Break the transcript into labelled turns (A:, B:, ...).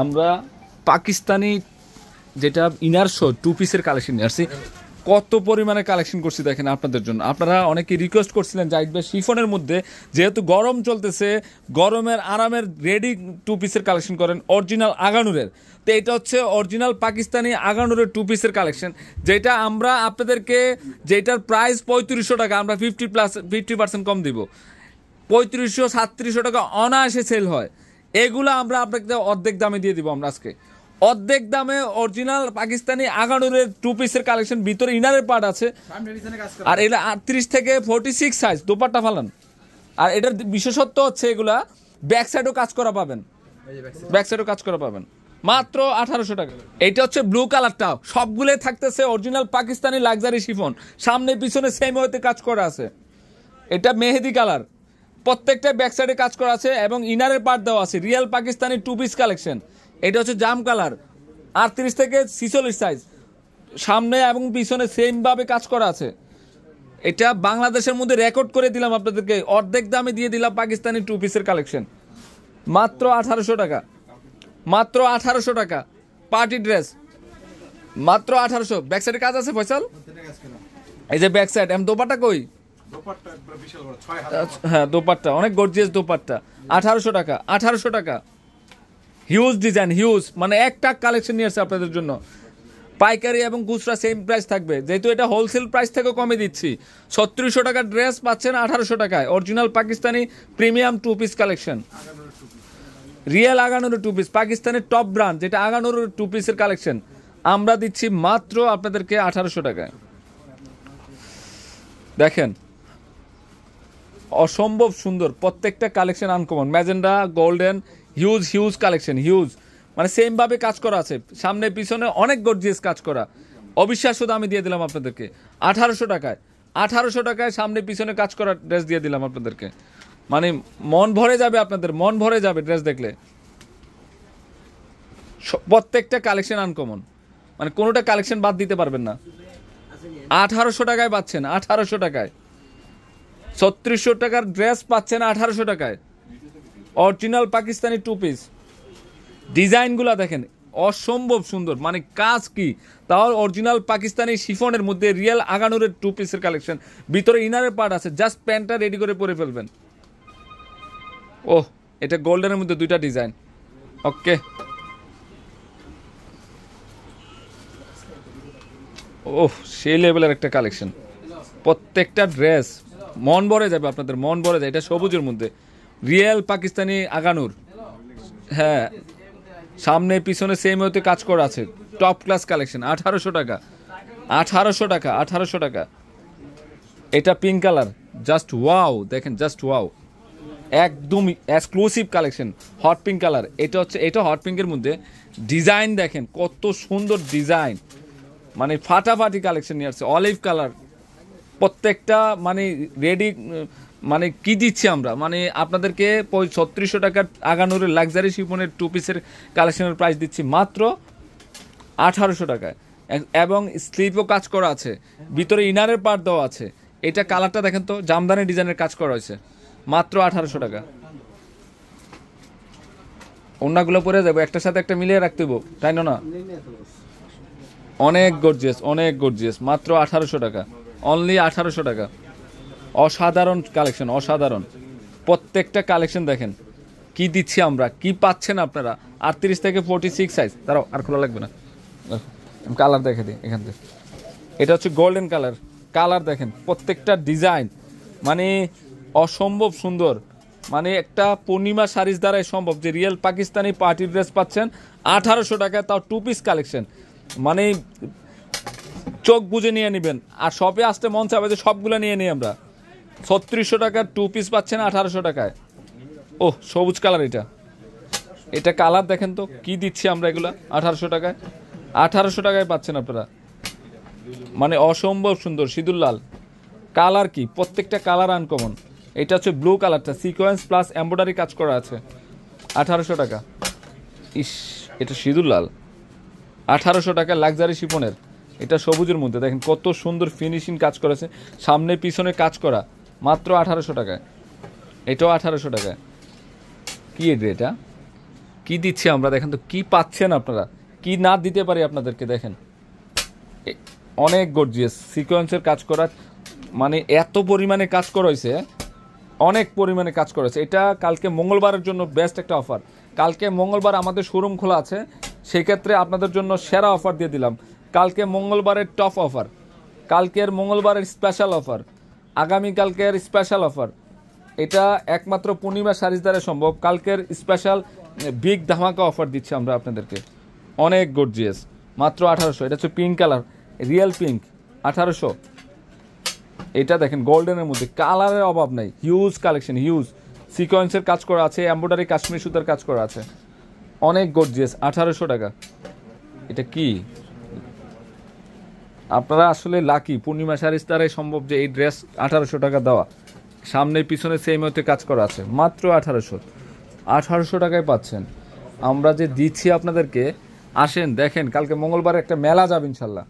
A: আমরা পাকিস্তানি যেটা inner show two পিসের কালেকশন নিয়ে আসছি। কত পরিমাণে কালেকশন করছি দেখেন আপনাদের জন্য। আপনারা অনেকে রিকোয়েস্ট করছিলেন জাহিদ ভাই শিফনের মধ্যে। যেহেতু গরম চলতেছে, গরমের আরামের রেডি টু পিসের কালেকশন করেন অরিজিনাল আগানুরের। তো এটা হচ্ছে অরিজিনাল পাকিস্তানি আগানুরের টু পিসের কালেকশন যেটা আমরা আপনাদেরকে, যেটার প্রাইস পঁয়ত্রিশশো টাকা, আমরা ফিফটি প্লাস ফিফটি পার্সেন্ট কম দিব। পঁয়ত্রিশশো, সাতত্রিশশো টাকা অনায়াসে সেল হয়। এগুলো আমরা আপনাকে অর্ধেক দামে দিয়ে দিব আমরা আজকে। অর্ধেক দামে অরিজিনাল পাকিস্তানি আগানুরের টু পিসের কালেকশন ভিতরে ইনারের পার্ট আছে। আর এটা আটত্রিশ থেকে ফোর্টি সিক্স সাইজ দোপাট্টা ফালান। আর এটার বিশেষত্ব হচ্ছে এগুলা ব্যাক সাইডও কাজ করা পাবেন। ব্যাক সাইডও কাজ করা পাবেন। মাত্র আঠারোশো টাকা। এটা হচ্ছে ব্লু কালারটা সবগুলোই থাকতেছে অরিজিনাল পাকিস্তানি লাক্সারি শিফন সামনে পিছনে সেম ওয়েতে কাজ করা আছে। এটা মেহেদি কালার প্রত্যেকটা ব্যাক সাইডে কাজ করা আছে এবং ইনারের পার্ট দেওয়া আছে। Real Pakistani two piece collection এটা হচ্ছে জাম কালার আটত্রিশ থেকে ছিচল্লিশ সাইজ সামনে এবং পিছনে সেমভাবে কাজ করা আছে। এটা বাংলাদেশের মধ্যে রেকর্ড করে দিলাম আপনাদেরকে। অর্ধেক দামে দিয়ে দিলাম পাকিস্তানি টু পিসের কালেকশন মাত্র আঠারোশো টাকা। মাত্র আঠারোশো টাকা। পার্টি ড্রেস মাত্র আঠারোশো। ব্যাক সাইডে কাজ আছে ফয়সাল? এই যে ব্যাক সাইড এম দোপাটা কই? হ্যাঁ দোপাট্টা অনেক গর্জিয়াস দোপাট্টা। আঠারোশো টাকা আঠারোশো টাকা। হিউজ ডিজাইন হিউজ মানে একটা কালেকশন নিয়ে আসছে আপনাদের জন্য। পাইকারি এবং খুচরা সেম প্রাইস থাকবে। যেহেতু এটা হোলসেল প্রাইস থেকেও কমে দিচ্ছি। ছত্রিশশো টাকার ড্রেস পাচ্ছেন আঠারোশো টাকায়। Original Pakistani premium two piece collection real আগানোর টু পিস পাকিস্তানের টপ ব্র্যান্ড যেটা আগানোর টু পিসের কালেকশন আমরা দিচ্ছি মাত্র আপনাদেরকে আঠারোশো টাকায়। দেখেন অসম্ভব সুন্দর, প্রত্যেকটা collection uncommon magenta golden huge huge collection huge মানে সেমভাবে কাজ করা আছে। সামনে, পিছনে অনেক গর্জিয়াস কাজ করা। অবিশ্বাস্য দামে দিয়ে দিলাম আপনাদেরকে। আঠারোশো টাকায় আঠারোশো টাকায় সামনে, পিছনে কাজ করা ড্রেস দিয়ে দিলাম আপনাদেরকে। মানে মন ভরে যাবে আপনাদের, মন ভরে যাবে ড্রেস দেখলে। প্রত্যেকটা কালেকশন আনকমন মানে কোনোটা কালেকশন বাদ দিতে পারবেন না। আঠারোশো টাকায় পাচ্ছেন, আঠারোশো টাকায়। ছত্রিশশো টাকার ড্রেস পাচ্ছেন আঠারোশো টাকায়। অরিজিনাল পাকিস্তানি টু পিস ডিজাইনগুলো দেখেন, অসম্ভব সুন্দর। মানে কাজ কি? তাও অরিজিনাল পাকিস্তানি শিফনের মধ্যে রিয়েল আগানুরের টু পিসের কালেকশন ভিতরে ইনারের পার্ট আছে জাস্ট প্যান্টটা রেডি করে পরে ফেলবেন। ও এটা গোল্ডেনের মধ্যে দুইটা ডিজাইন ওকে। ওহ, সেই লেভেলের একটা কালেকশন প্রত্যেকটা ড্রেস মন ভরে যাবে, আপনাদের মন ভরে যায় এটা সবুজের মধ্যে। রিয়েল পাকিস্তানি আগানুর। হ্যাঁ। সামনে, পিছনে সেম হতে কাজ করা আছে। টপ ক্লাস কালেকশন আঠারোশো টাকা। আঠারোশো টাকা আঠারোশো টাকা। এটা পিঙ্ক কালার জাস্ট ওয়াও দেখেন জাস্ট ওয়াও একদম exclusive collection hot pink colour এটা হচ্ছে, এটা হট পিঙ্কের মধ্যে। ডিজাইন দেখেন, কত সুন্দর ডিজাইন মানে ফাটাফাটি কালেকশন নিয়ে আসছে। অলিভ কালার প্রত্যেকটা মানে রেডি মানে কি দিচ্ছি আমরা? মানে আপনাদেরকে ছত্রিশশো টাকার আগানোর লাক্সারি শিপনের টু পিসের কালেকশনের প্রাইস দিচ্ছি মাত্র আঠারোশো টাকায়। এবং স্লিপও কাজ করা আছে। ভিতরে ইনারের পার্ট দেওয়া আছে। এটা কালারটা দেখেন তো, জামদানি ডিজাইনের কাজ করা হয়েছে। মাত্র আঠারোশো টাকা। অন্যগুলো পরে যাব, একটার সাথে একটা মিলিয়ে রাখতে তাই না? অনেক গর্জিয়াস অনেক গর্জিয়াস মাত্র আঠারোশো টাকা। অনলি আঠারোশো টাকা। অসাধারণ কালেকশন অসাধারণ। প্রত্যেকটা কালেকশন দেখেন, কি দিচ্ছি আমরা, কি পাচ্ছেন আপনারা? আটত্রিশ থেকে ফোর্টি সিক্স সাইজ তারাও আর খোলা লাগবে না। কালার দেখে দিই এখান থেকে। এটা হচ্ছে গোল্ডেন কালার কালার দেখেন, প্রত্যেকটা ডিজাইন মানে অসম্ভব সুন্দর। মানে একটা পূর্ণিমা শাড়ির দ্বারাই সম্ভব। যে রিয়েল পাকিস্তানি পার্টি ড্রেস পাচ্ছেন, আঠারোশো টাকায় তাও টু পিস কালেকশন মানে চোখ বুঝে নিয়ে নেবেন। আর শপে আসতে মন চাবে যে সবগুলো নিয়ে নিই আমরা। ছত্রিশশো টাকার টু পিস পাচ্ছেন আঠারোশো টাকায়। ও সবুজ কালার এটা। এটা কালার দেখেন তো, কি দিচ্ছি আমরা এগুলো? আঠারোশো টাকায়। আঠারোশো টাকায় পাচ্ছেন আপনারা। মানে অসম্ভব সুন্দর, সিঁদুর লাল। কালার কি? প্রত্যেকটা কালার আনকমন এটা হচ্ছে ব্লু কালারটা সিকোয়েন্স প্লাস এম্ব্রয়ডারি কাজ করা আছে। আঠারোশো টাকা। ইস, এটা সিঁদুর লাল। আঠারোশো টাকা লাক্সারি শিপনের এটা সবুজের মধ্যে। দেখেন কত সুন্দর ফিনিশিং কাজ করেছে। সামনে পিছনে কাজ করা, মাত্র আঠারোশো টাকায়। এটাও আঠারোশো টাকায়। কি এড এটা? কী দিচ্ছি আমরা? দেখেন তো কি পাচ্ছেন আপনারা? কি না দিতে পারি আপনাদেরকে, দেখেন। অনেক গর্জিয়াস সিকোয়েন্সের কাজ করা মানে এত পরিমাণে কাজ করা হয়েছে, অনেক পরিমাণে কাজ করেছে এটা কালকে মঙ্গলবারের জন্য বেস্ট একটা অফার কালকে মঙ্গলবার আমাদের শোরুম খোলা আছে, সেক্ষেত্রে আপনাদের জন্য সেরা অফার দিয়ে দিলাম। কালকে মঙ্গলবারের টপ অফার কালকের মঙ্গলবারের স্পেশাল অফার আগামী কালকের স্পেশাল অফার এটা একমাত্র পূর্ণিমা সারিজ দ্বারা সম্ভব। কালকের স্পেশাল বিগ ধামাকা অফার দিচ্ছি আমরা আপনাদেরকে। অনেক গর্জিয়াস মাত্র আঠারোশো। এটা হচ্ছে পিঙ্ক কালার রিয়েল পিঙ্ক আঠারোশো। এটা দেখেন গোল্ডেনের মধ্যে। কালারের অভাব নাই। হিউজ কালেকশন হিউজ সিকোয়েন্সের কাজ করা আছে এম্ব্রয়ডারি কাশ্মীর সুতার কাজ করা আছে। অনেক গর্জিয়াস আঠারোশো টাকা। এটা কি? আপনারা আসলে লাকি পূর্ণিমা শাড়ির দ্বারাই সম্ভব যে এই ড্রেস আঠারোশো টাকা দেওয়া। সামনে পিছনে সেই হতে কাজ করা আছে, মাত্র আঠারোশো। আঠারোশো টাকায় পাচ্ছেন। আমরা যে দিচ্ছি আপনাদেরকে, আসেন, দেখেন, কালকে মঙ্গলবার একটা মেলা যাবে ইনশাল্লাহ।